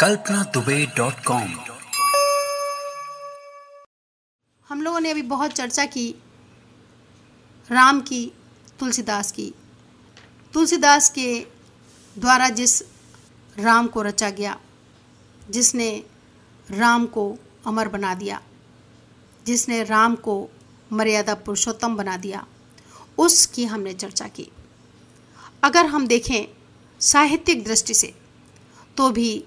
कल्पना Dubey dot com हम लोगों ने अभी बहुत चर्चा की, राम की, तुलसीदास की। तुलसीदास के द्वारा जिस राम को रचा गया, जिसने राम को अमर बना दिया, जिसने राम को मर्यादा पुरुषोत्तम बना दिया, उसकी हमने चर्चा की। अगर हम देखें साहित्यिक दृष्टि से तो भी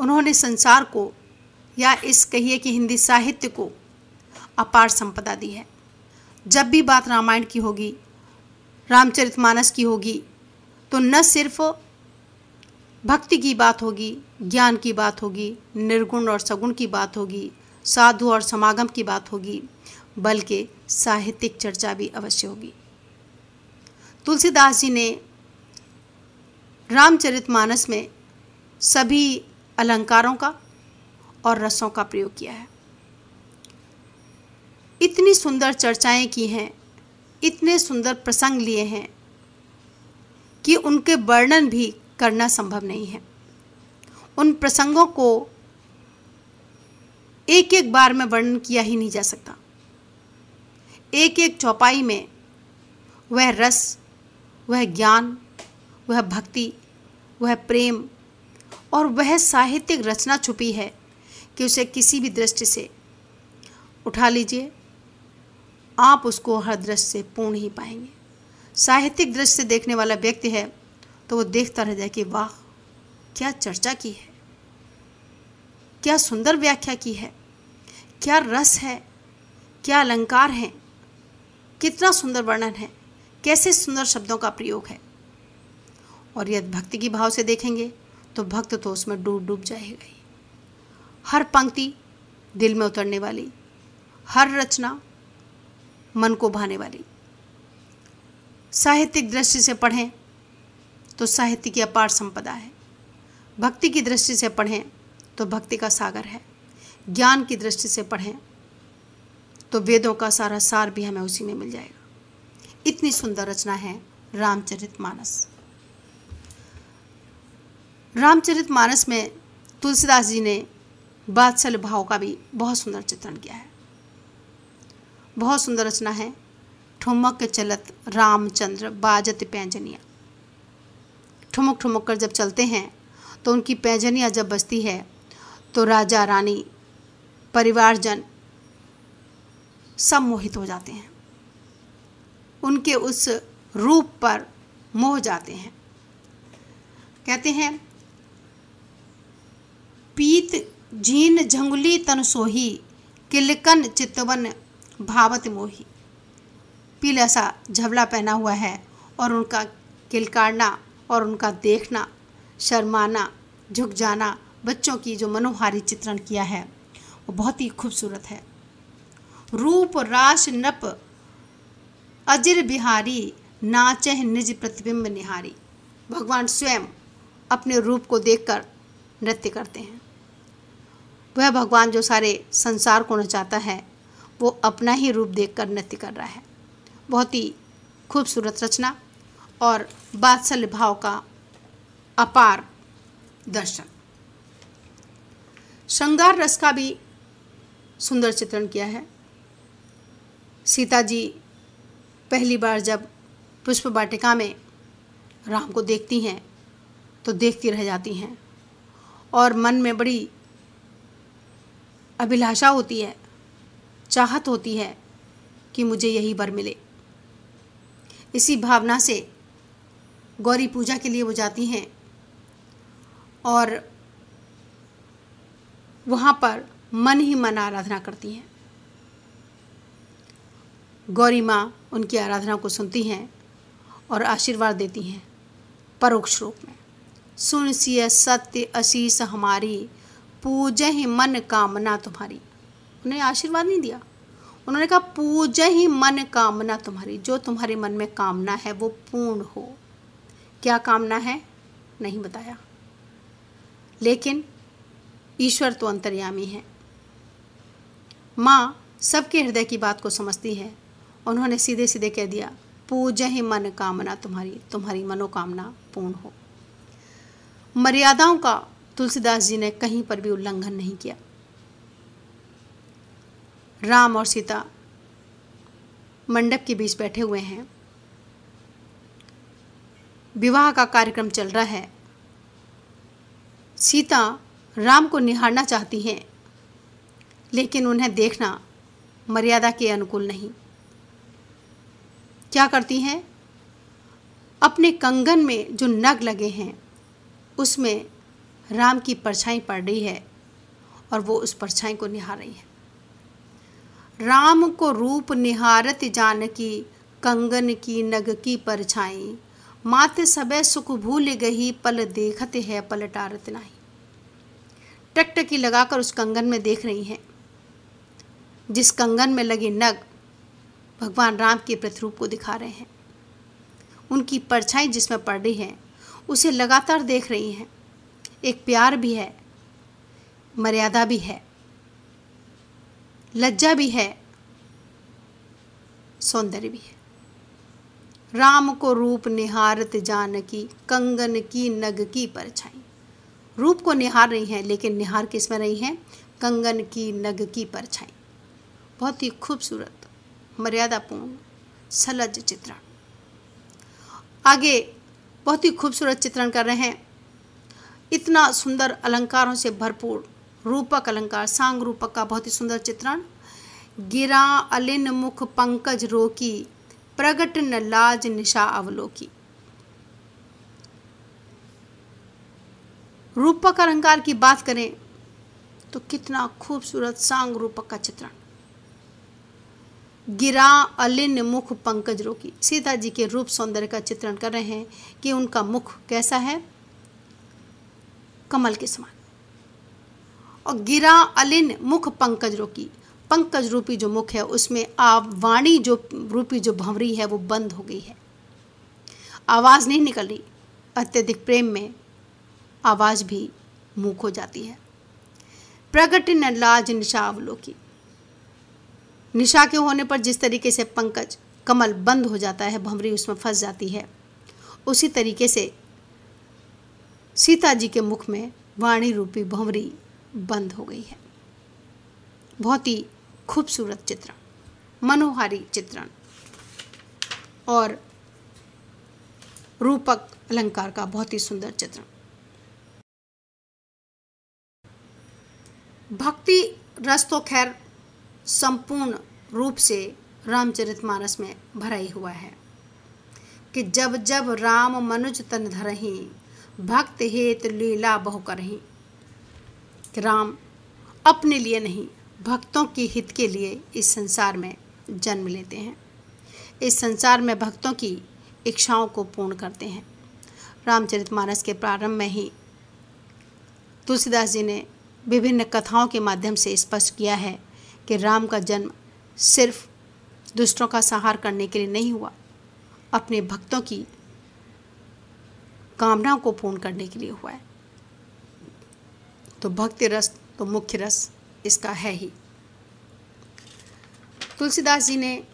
उन्होंने संसार को, या इस कहिए कि हिंदी साहित्य को, अपार संपदा दी है। जब भी बात रामायण की होगी, रामचरितमानस की होगी तो न सिर्फ़ भक्ति की बात होगी, ज्ञान की बात होगी, निर्गुण और सगुण की बात होगी, साधु और समागम की बात होगी, बल्कि साहित्यिक चर्चा भी अवश्य होगी। तुलसीदास जी ने रामचरितमानस में सभी अलंकारों का और रसों का प्रयोग किया है। इतनी सुंदर चर्चाएँ की हैं, इतने सुंदर प्रसंग लिए हैं कि उनके वर्णन भी करना संभव नहीं है। उन प्रसंगों को एक एक बार में वर्णन किया ही नहीं जा सकता। एक एक चौपाई में वह रस, वह ज्ञान, वह भक्ति, वह प्रेम और वह साहित्यिक रचना छुपी है कि उसे किसी भी दृष्टि से उठा लीजिए। आप उसको हर दृश्य से पूर्ण ही पाएँगे। साहित्यिक दृष्टि से देखने वाला व्यक्ति है तो वो देखता रह जाए कि वाह, क्या चर्चा की है, क्या सुंदर व्याख्या की है, क्या रस है, क्या अलंकार है, कितना सुंदर वर्णन है, कैसे सुंदर शब्दों का प्रयोग है। और यदि भक्ति की भाव से देखेंगे तो भक्त तो उसमें डूब डूब जाएगा ही। हर पंक्ति दिल में उतरने वाली, हर रचना मन को भाने वाली। साहित्यिक दृष्टि से पढ़ें तो साहित्य की अपार संपदा है। भक्ति की दृष्टि से पढ़ें तो भक्ति का सागर है। ज्ञान की दृष्टि से पढ़ें तो वेदों का सारा सार भी हमें उसी में मिल जाएगा। इतनी सुंदर रचना है रामचरितमानस। रामचरितमानस में तुलसीदास जी ने बात्सल भाव का भी बहुत सुंदर चित्रण किया है। बहुत सुंदर रचना है। ठुमक चलत रामचंद्र बाजत पैंजनिया। ठुमक ठुमक कर जब चलते हैं तो उनकी पैंजनिया जब बजती है तो राजा रानी, परिवारजन सब मोहित हो जाते हैं। उनके उस रूप पर मोह जाते हैं। कहते हैं पीत झीन झंगुली तन सोही, किलकन चितवन भावत मोही। पीला सा झबला पहना हुआ है और उनका किलकारना और उनका देखना, शर्माना, झुक जाना बच्चों की जो मनोहारी चित्रण किया है, वो बहुत ही खूबसूरत है। रूप राश नप अजिर बिहारी नाचह निज प्रतिबिंब निहारी। भगवान स्वयं अपने रूप को देखकर नृत्य करते हैं। वह भगवान जो सारे संसार को नचाता है, वो अपना ही रूप देखकर नृत्य कर रहा है। बहुत ही खूबसूरत रचना और बात्सल्य भाव का अपार दर्शन। श्रृंगार रस का भी सुंदर चित्रण किया है। सीता जी पहली बार जब पुष्प वाटिका में राम को देखती हैं तो देखती रह जाती हैं और मन में बड़ी अभिलाषा होती है, चाहत होती है कि मुझे यही वर मिले। इसी भावना से गौरी पूजा के लिए वो जाती हैं और वहाँ पर मन ही मन आराधना करती हैं। गौरी माँ उनकी आराधना को सुनती हैं और आशीर्वाद देती हैं परोक्ष रूप में। सुन सिय सत्य अशीष हमारी पूज ही मन कामना तुम्हारी। उन्हें आशीर्वाद नहीं दिया? उन्होंने कहा पूज ही मन कामना तुम्हारी। जो तुम्हारे मन में कामना है, वो पूर्ण हो। क्या कामना है? नहीं बताया। लेकिन ईश्वर तो अंतर्यामी है। माँ सबके हृदय की बात को समझती है। उन्होंने सीधे सीधे कह दिया पूज ही मन कामना तुम्हारी। तुम्हारी मनोकामना पूर्ण हो। मर्यादाओं का तुलसीदास जी ने कहीं पर भी उल्लंघन नहीं किया। राम और सीता मंडप के बीच बैठे हुए हैं। विवाह का कार्यक्रम चल रहा है। सीता राम को निहारना चाहती हैं, लेकिन उन्हें देखना मर्यादा के अनुकूल नहीं। क्या करती हैं? अपने कंगन में जो नग लगे हैं, उसमें राम की परछाई पड़ रही है और वो उस परछाई को निहार रही है। राम को रूप निहारत जान की कंगन की नग की परछाई। मात सबे सुख भूल गही, पल देखत है पलटारत नहीं। टकटकी लगाकर उस कंगन में देख रही हैं। जिस कंगन में लगी नग, भगवान राम के प्रतिरूप को दिखा रहे हैं। उनकी परछाई जिसमें पड़ रही है, उसे लगातार देख रही हैं। एक प्यार भी है, मर्यादा भी है, लज्जा भी है, सौंदर्य भी है। राम को रूप निहारत जानकी, कंगन की नग की परछाई। रूप को निहार रही हैं, लेकिन निहार किसमें रही हैं? कंगन की नग की परछाई। बहुत ही खूबसूरत, मर्यादापूर्ण सलज चित्रण। आगे बहुत ही खूबसूरत चित्रण कर रहे हैं। इतना सुंदर अलंकारों से भरपूर रूपक अलंकार, सांग रूपक का बहुत ही सुंदर चित्रण। गिरा अलिन मुख पंकज रोकी, प्रगट न लाज निशा अवलोकी। रूपक अलंकार की बात करें तो कितना खूबसूरत सांग रूपक का चित्रण। गिरा अलिन मुख पंकज रोकी, सीता जी के रूप सौंदर्य का चित्रण कर रहे हैं कि उनका मुख कैसा है। कमल के समान। और गिरा अलिन मुख पंकज रोकी पंकज रूपी जो मुख है, उसमें आप वाणी जो रूपी जो भंवरी है, वो बंद हो गई है। आवाज़ नहीं निकल रही। अत्यधिक प्रेम में आवाज़ भी मूक हो जाती है। प्रगट निशा अवलोकी निशा के होने पर जिस तरीके से पंकज कमल बंद हो जाता है, भंवरी उसमें फंस जाती है, उसी तरीके से सीता जी के मुख में वाणी रूपी भंवरी बंद हो गई है। बहुत ही खूबसूरत चित्रण, मनोहारी चित्रण और रूपक अलंकार का बहुत ही सुंदर चित्रण। भक्ति रस तो खैर संपूर्ण रूप से रामचरितमानस में भरा ही हुआ है कि जब जब राम मनुज तन धरही भक्त हेत लीला बहु करही। राम, अपने लिए नहीं, भक्तों के हित के लिए इस संसार में जन्म लेते हैं। इस संसार में भक्तों की इच्छाओं को पूर्ण करते हैं। रामचरितमानस के प्रारंभ में ही तुलसीदास जी ने विभिन्न कथाओं के माध्यम से स्पष्ट किया है कि राम का जन्म सिर्फ़ दुष्टों का सहार करने के लिए नहीं हुआ, अपने भक्तों की कामनाओं को पूर्ण करने के लिए हुआ है। तो भक्ति रस तो मुख्य रस इसका है ही। तुलसीदास जी ने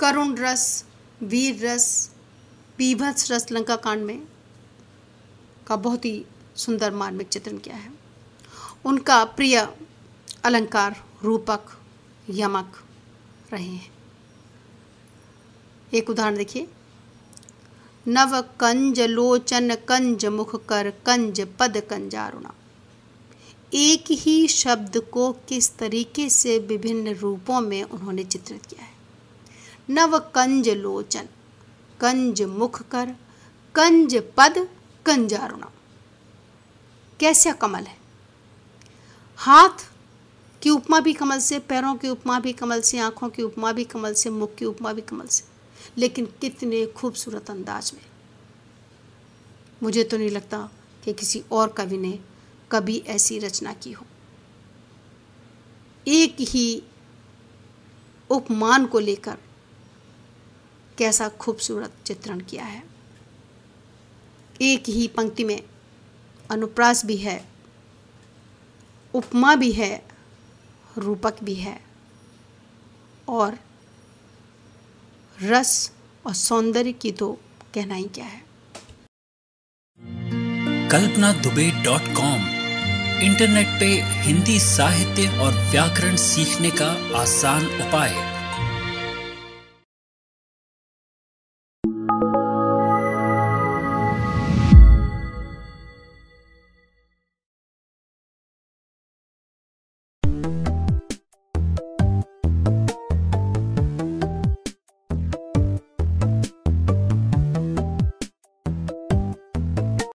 करुण रस, वीर रस, पीभत्स रस लंका कांड में का बहुत ही सुंदर मार्मिक चित्रण किया है। उनका प्रिय अलंकार रूपक यमक रहे हैं। एक उदाहरण देखिए। नव कंज लोचन कंज मुख कर कंज पद कंजारुणा। एक ही शब्द को किस तरीके से विभिन्न रूपों में उन्होंने चित्रित किया है? नव कंज लोचन कंज मुख कर, कंज पद कंजारुणा। कैसा कमल है? हाथ की उपमा भी कमल से, पैरों की उपमा भी कमल से, आँखों की उपमा भी कमल से, मुख की उपमा भी कमल से। लेकिन कितने खूबसूरत अंदाज में। मुझे तो नहीं लगता कि किसी और कवि ने कभी ऐसी रचना की हो। एक ही उपमान को लेकर कैसा खूबसूरत चित्रण किया है। एक ही पंक्ति में अनुप्रास भी है, उपमा भी है, रूपक भी है और रस और सौंदर्य की तो कहना ही क्या है? Kalpana Dubey dot com, internet पे हिंदी साहित्य और व्याकरण सीखने का आसान उपाय।